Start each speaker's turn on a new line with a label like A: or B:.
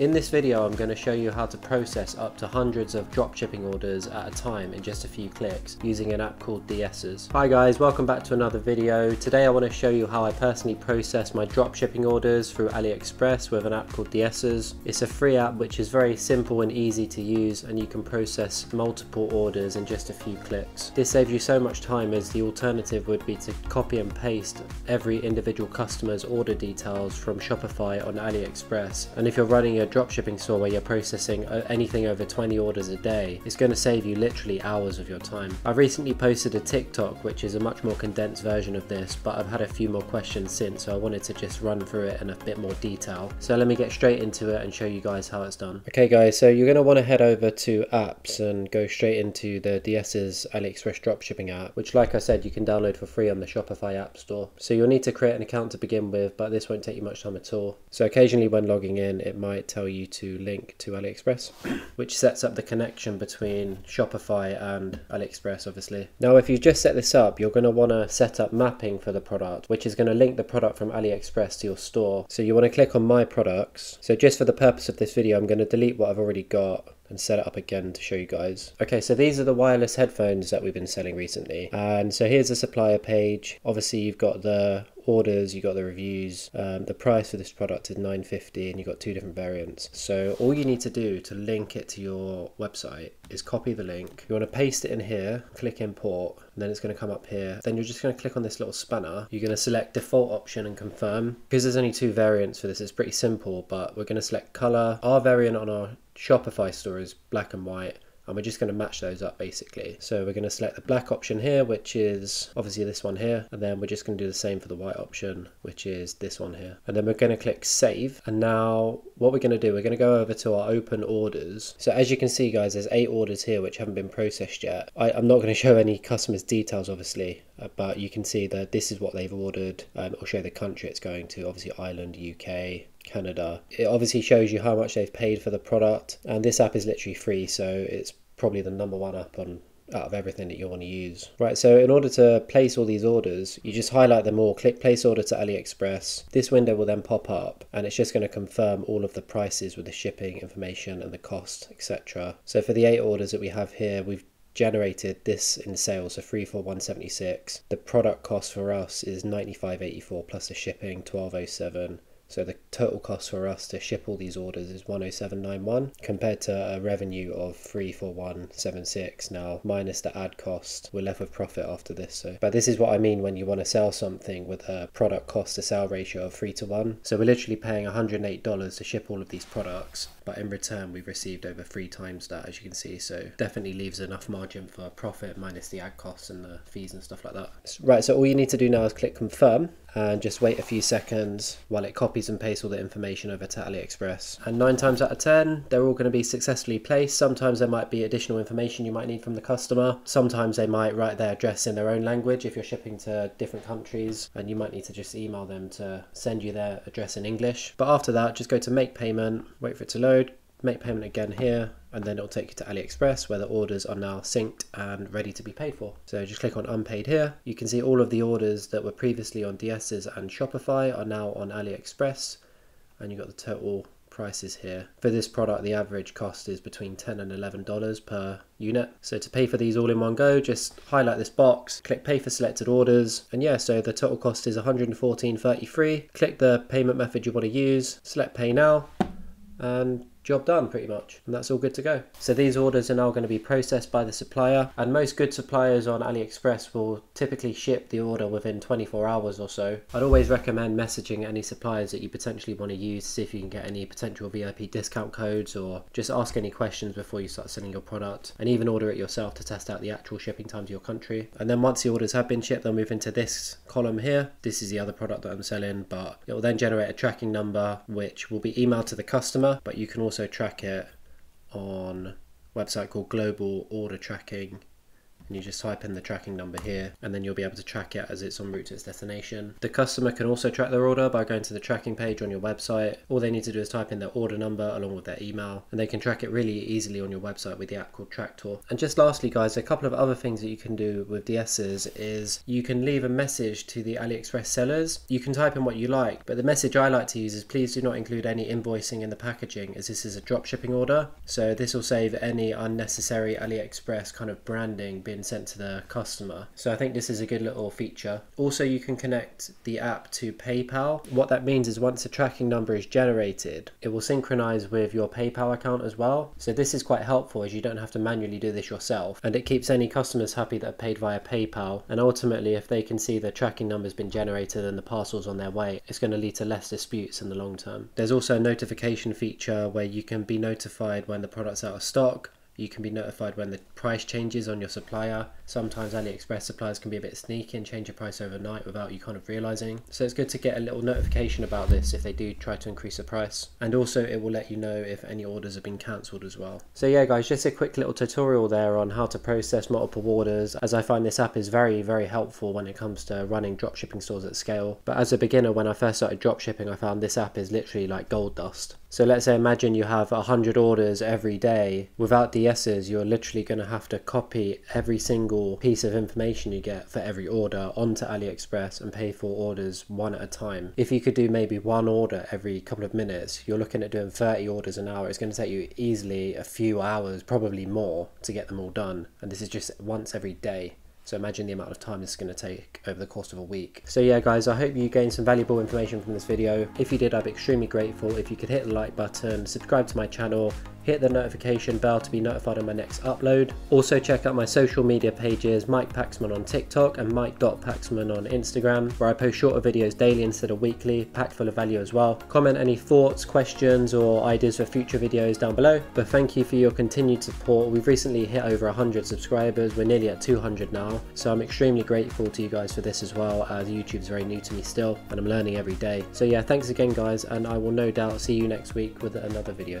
A: In this video I'm going to show you how to process up to hundreds of dropshipping orders at a time in just a few clicks using an app called DSers. Hi guys, welcome back to another video. Today I want to show you how I personally process my dropshipping orders through AliExpress with an app called DSers. It's a free app which is very simple and easy to use and you can process multiple orders in just a few clicks. This saves you so much time as the alternative would be to copy and paste every individual customer's order details from Shopify on AliExpress and if you're running a dropshipping store where you're processing uh, anything over 20 orders a day, it's going to save you literally hours of your time. I've recently posted a TikTok which is a much more condensed version of this, but I've had a few more questions since, so I wanted to just run through it in a bit more detail. So let me get straight into it and show you guys how it's done. Okay guys, so you're going to want to head over to apps and go straight into the DSers AliExpress dropshipping app, which like I said, you can download for free on the Shopify app store. So you'll need to create an account to begin with, but this won't take you much time at all. So occasionally when logging in, it might tell tell you to link to AliExpress, which sets up the connection between Shopify and AliExpress, obviously. Now, if you just set this up, you're going to want to set up mapping for the product, which is going to link the product from AliExpress to your store. So you want to click on My Products. So just for the purpose of this video, I'm going to delete what I've already got and set it up again to show you guys. Okay, so these are the wireless headphones that we've been selling recently. And so here's the supplier page. Obviously you've got the orders, you got the reviews. Um, the price for this product is 9.50 and you've got two different variants. So all you need to do to link it to your website is copy the link. You want to paste it in here, click import, and then it's going to come up here. Then you're just going to click on this little spanner. You're going to select default option and confirm. Because there's only two variants for this, it's pretty simple, but we're going to select color. Our variant on our Shopify store is black and white and we're just going to match those up basically. So we're going to select the black option here, which is obviously this one here, and then we're just going to do the same for the white option, which is this one here. And then we're going to click save. And now what we're going to do, we're going to go over to our open orders. So as you can see guys, there's eight orders here which haven't been processed yet. I, am not going to show any customers details obviously, uh, but you can see that this is what they've ordered. Um, it'll show the country it's going to, obviously Ireland, UK, Canada. It obviously shows you how much they've paid for the product, and this app is literally free, so it's probably the number one app on out of everything that you want to use. Right, so in order to place all these orders, you just highlight them all, click place order to AliExpress. This window will then pop up and it's just going to confirm all of the prices with the shipping information and the cost, etc. So for the eight orders that we have here, we've generated this in sales so 3 for 176 the product cost for us is 95.84 plus the shipping 1207 so the total cost for us to ship all these orders is 10791 compared to a revenue of 34176 now minus the ad cost. We're left with profit after this. So but this is what I mean when you want to sell something with a product cost to sale ratio of 3 to 1. So we're literally paying $108 to ship all of these products, but in return we've received over 3 times that as you can see. So definitely leaves enough margin for profit minus the ad costs and the fees and stuff like that. Right, so all you need to do now is click confirm and just wait a few seconds while it copies and pastes all the information over to AliExpress. And nine times out of 10, they're all going to be successfully placed. Sometimes there might be additional information you might need from the customer. Sometimes they might write their address in their own language if you're shipping to different countries and you might need to just email them to send you their address in English. But after that, just go to make payment, wait for it to load, make payment again here and then it'll take you to AliExpress where the orders are now synced and ready to be paid for. So just click on unpaid here. You can see all of the orders that were previously on DSers and Shopify are now on AliExpress and you've got the total prices here. For this product the average cost is between 10 and $11 per unit. So to pay for these all in one go just highlight this box, click pay for selected orders and yeah so the total cost is 114.33. Click the payment method you want to use, select pay now and job done pretty much and that's all good to go. So these orders are now going to be processed by the supplier and most good suppliers on aliexpress will typically ship the order within 24 hours or so. I'd always recommend messaging any suppliers that you potentially want to use to see if you can get any potential vip discount codes or just ask any questions before you start selling your product and even order it yourself to test out the actual shipping time to your country. And then once the orders have been shipped they'll move into this column here. This is the other product that i'm selling but it will then generate a tracking number which will be emailed to the customer but you can also also track it on a website called Global Order Tracking and you just type in the tracking number here and then you'll be able to track it as it's en route to its destination. The customer can also track their order by going to the tracking page on your website. All they need to do is type in their order number along with their email and they can track it really easily on your website with the app called Tracktor. And just lastly guys, a couple of other things that you can do with DSers is you can leave a message to the AliExpress sellers. You can type in what you like, but the message I like to use is please do not include any invoicing in the packaging as this is a drop shipping order. So this will save any unnecessary AliExpress kind of branding being sent to the customer. So I think this is a good little feature. Also you can connect the app to PayPal. What that means is once a tracking number is generated, it will synchronize with your PayPal account as well. So this is quite helpful as you don't have to manually do this yourself and it keeps any customers happy that are paid via PayPal and ultimately if they can see the tracking number has been generated and the parcel's on their way, it's going to lead to less disputes in the long term. There's also a notification feature where you can be notified when the product's out of stock you can be notified when the price changes on your supplier. Sometimes AliExpress suppliers can be a bit sneaky and change your price overnight without you kind of realizing. So it's good to get a little notification about this if they do try to increase the price. And also it will let you know if any orders have been cancelled as well. So yeah guys, just a quick little tutorial there on how to process multiple orders as I find this app is very, very helpful when it comes to running dropshipping stores at scale. But as a beginner, when I first started dropshipping, I found this app is literally like gold dust. So let's say imagine you have 100 orders every day. Without DSers, you're literally going to have to copy every single piece of information you get for every order onto AliExpress and pay for orders one at a time. If you could do maybe one order every couple of minutes, you're looking at doing 30 orders an hour. It's going to take you easily a few hours, probably more, to get them all done. And this is just once every day. So imagine the amount of time this is going to take over the course of a week. So yeah guys, I hope you gained some valuable information from this video. If you did, I'd be extremely grateful if you could hit the like button, subscribe to my channel, hit the notification bell to be notified on my next upload. Also check out my social media pages, Mike Paxman on TikTok and Mike.Paxman on Instagram, where I post shorter videos daily instead of weekly, packed full of value as well. Comment any thoughts, questions or ideas for future videos down below. But thank you for your continued support. We've recently hit over 100 subscribers, we're nearly at 200 now. So I'm extremely grateful to you guys for this as well, as YouTube's very new to me still and I'm learning every day. So yeah, thanks again guys and I will no doubt see you next week with another video.